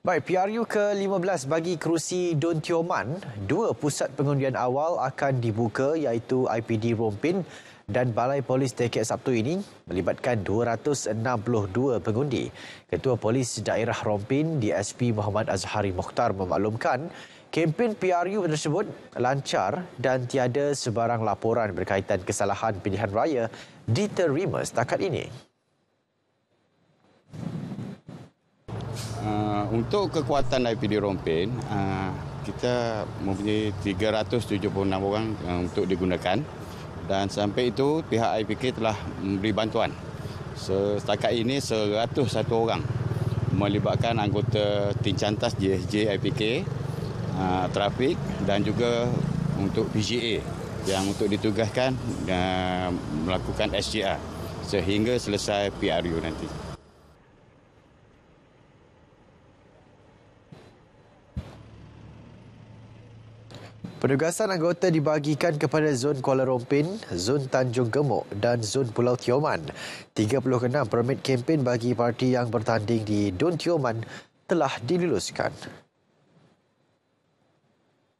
Baik, PRU ke-15 bagi kerusi Don Tioman, dua pusat pengundian awal akan dibuka iaitu IPD Rompin dan Balai Polis Dekek Sabtu ini melibatkan 262 pengundi. Ketua Polis Daerah Rompin DSP Muhammad Azhari Mokhtar memaklumkan kempen PRU tersebut lancar dan tiada sebarang laporan berkaitan kesalahan pilihan raya diterima setakat ini. Uh, untuk kekuatan IPD Rompin, uh, kita mempunyai 376 orang uh, untuk digunakan dan sampai itu pihak IPK telah memberi bantuan. Setakat ini 101 orang melibatkan anggota tim cantas JSJ IPK, uh, trafik dan juga untuk PGA yang untuk ditugaskan uh, melakukan SGR sehingga selesai PRU nanti. Penugasan anggota dibagikan kepada Zon Kuala Rompin, Zon Tanjung Gemuk dan Zon Pulau Tioman. 36 permit kempen bagi parti yang bertanding di Don Tioman telah diluluskan.